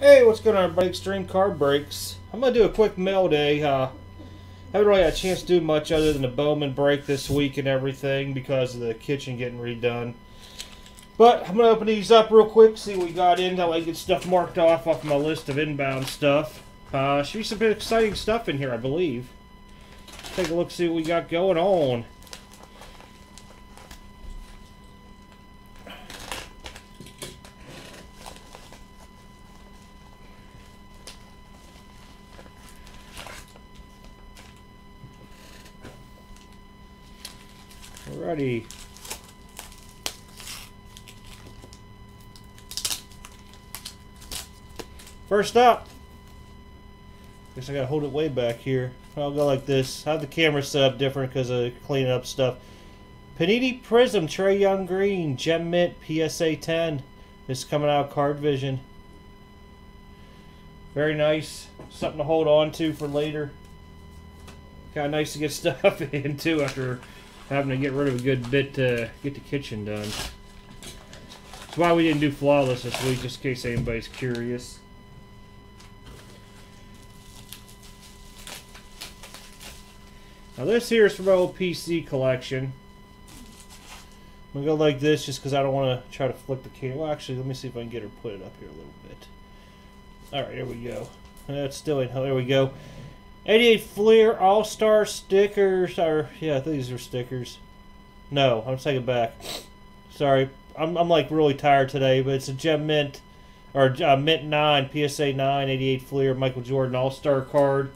Hey, what's going on, everybody? Extreme Card Breaks. I'm going to do a quick mail day. Uh, haven't really had a chance to do much other than the Bowman break this week and everything because of the kitchen getting redone. But I'm going to open these up real quick, see what we got in. That way I get stuff marked off off my list of inbound stuff. Uh, should be some exciting stuff in here, I believe. Take a look, see what we got going on. Alrighty. First up. Guess I gotta hold it way back here. I'll go like this. I have the camera set up different because of cleaning up stuff. Panini Prism Trae Young Green Gem Mint PSA 10. This is coming out Card Vision. Very nice. Something to hold on to for later. Kind of nice to get stuff into after having to get rid of a good bit to get the kitchen done. That's why we didn't do Flawless this week, just in case anybody's curious. Now this here is from my old PC collection. I'm going to go like this just because I don't want to try to flip the camera. Well, actually, let me see if I can get her put it up here a little bit. Alright, there we go. That's still in. There we go. 88 Fleer All Star stickers. are yeah, these are stickers. No, I'm taking it back. Sorry, I'm I'm like really tired today, but it's a Gem Mint or uh, Mint 9 PSA 9 88 Fleer Michael Jordan All Star card.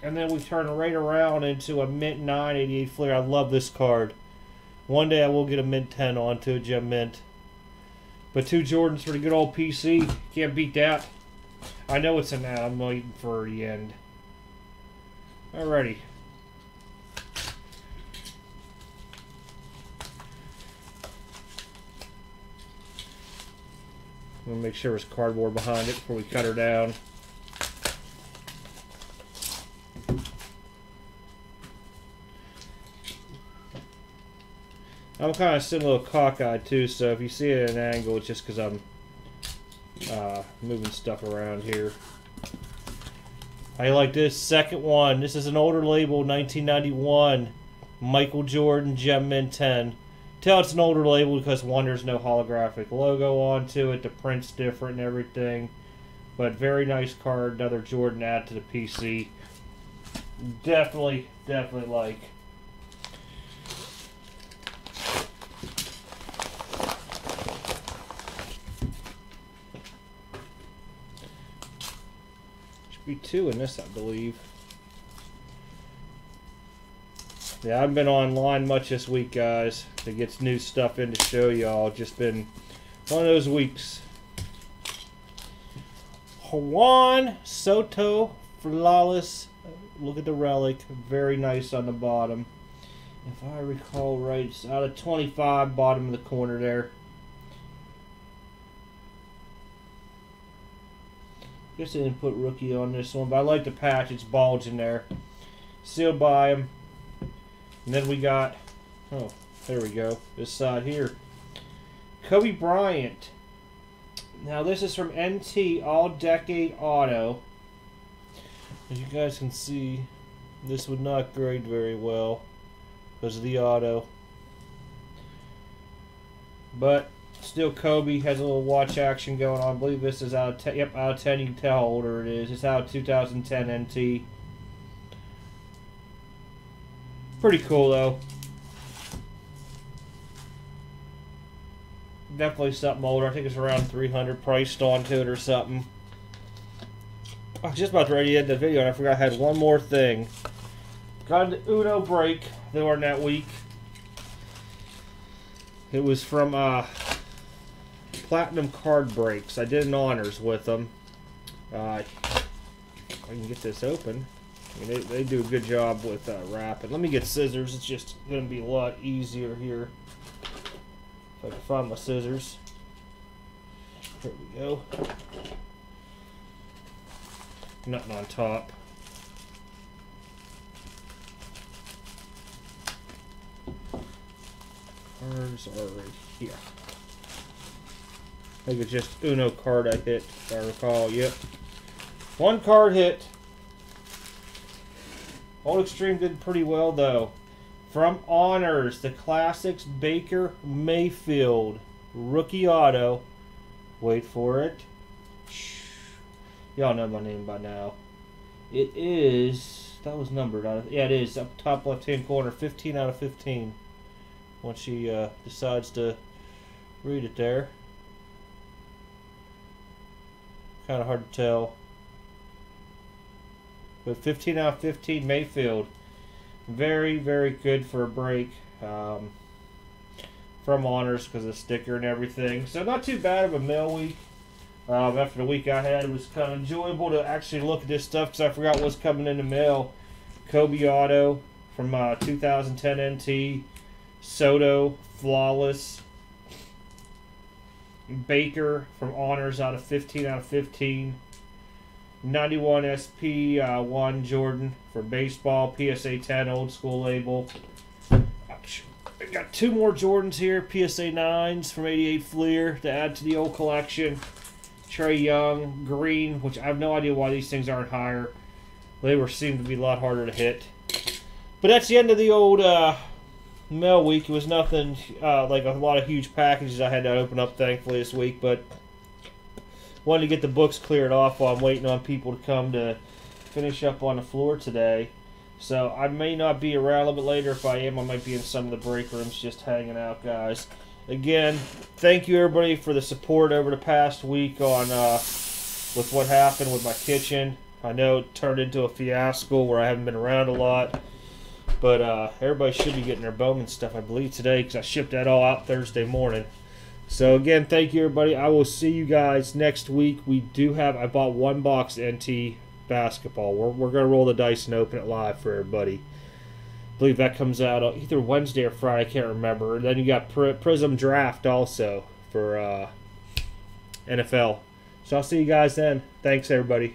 And then we turn right around into a Mint 9 88 Fleer. I love this card. One day I will get a Mint 10 onto a Gem Mint. But two Jordans for the good old PC. Can't beat that. I know it's an ad. I'm waiting for the end. Alrighty. Gonna make sure there's cardboard behind it before we cut her down. I'm kind of sitting a little cockeyed too, so if you see it at an angle, it's just because I'm uh, moving stuff around here. I like this second one. This is an older label, 1991. Michael Jordan Gem Mint 10. Tell it's an older label because one, there's no holographic logo onto it. The print's different and everything. But very nice card. Another Jordan add to the PC. Definitely, definitely like. Be two in this, I believe. Yeah, I haven't been online much this week, guys, to get new stuff in to show y'all. Just been one of those weeks. Juan Soto Flawless. Look at the relic. Very nice on the bottom. If I recall right, it's out of 25, bottom of the corner there. Guess they didn't put rookie on this one, but I like the patch. It's bulging there. Sealed by him. And then we got, oh, there we go. This side here. Kobe Bryant. Now this is from NT All Decade Auto. As you guys can see, this would not grade very well because of the auto. But Still Kobe has a little watch action going on. I believe this is out of 10. Yep, out of 10. You can tell how older it is. It's out of 2010 NT. Pretty cool, though. Definitely something older. I think it's around 300 priced onto it or something. I was just about to ready to end the video, and I forgot I had one more thing. Got an Uno break during that week. It was from uh, platinum card breaks. I did an honors with them. Uh, I can get this open. I mean, they, they do a good job with uh, wrapping. Let me get scissors. It's just going to be a lot easier here. If I can find my scissors. There we go. Nothing on top. Cards are right here. Think it's just Uno card I hit, if I recall. Yep. One card hit. Old Extreme did pretty well, though. From Honors, the Classics Baker Mayfield. Rookie auto. Wait for it. Y'all know my name by now. It is. That was numbered. out. Yeah, it is. Up top left hand corner. 15 out of 15. Once she uh, decides to read it there. Kind of hard to tell. But 15 out of 15 Mayfield. Very, very good for a break. Um, from honors because of sticker and everything. So not too bad of a mail week. Um, after the week I had, it was kind of enjoyable to actually look at this stuff because I forgot what's coming in the mail. Kobe Auto from uh, 2010 NT, Soto Flawless, Baker from Honors out of 15 out of 15. 91 SP uh, 1 Jordan for baseball, PSA 10 old school label. I got two more Jordans here, PSA 9s from 88 Fleer to add to the old collection. Trae Young, green, which I have no idea why these things aren't higher. They were seem to be a lot harder to hit. But that's the end of the old uh, mail week. It was nothing uh, like a lot of huge packages I had to open up, thankfully, this week. But wanted to get the books cleared off while I'm waiting on people to come to finish up on the floor today. So I may not be around a little bit later. If I am, I might be in some of the break rooms just hanging out, guys. Again, thank you everybody for the support over the past week on uh, with what happened with my kitchen. I know it turned into a fiasco where I haven't been around a lot. But uh, everybody should be getting their Bowman stuff, I believe, today because I shipped that all out Thursday morning. So again, thank you everybody. I will see you guys next week. We do have I bought one box NT basketball. We're we're gonna roll the dice and open it live for everybody. I believe that comes out either Wednesday or Friday. I can't remember. And then you got Prism Draft also for uh, NFL. So I'll see you guys then. Thanks everybody.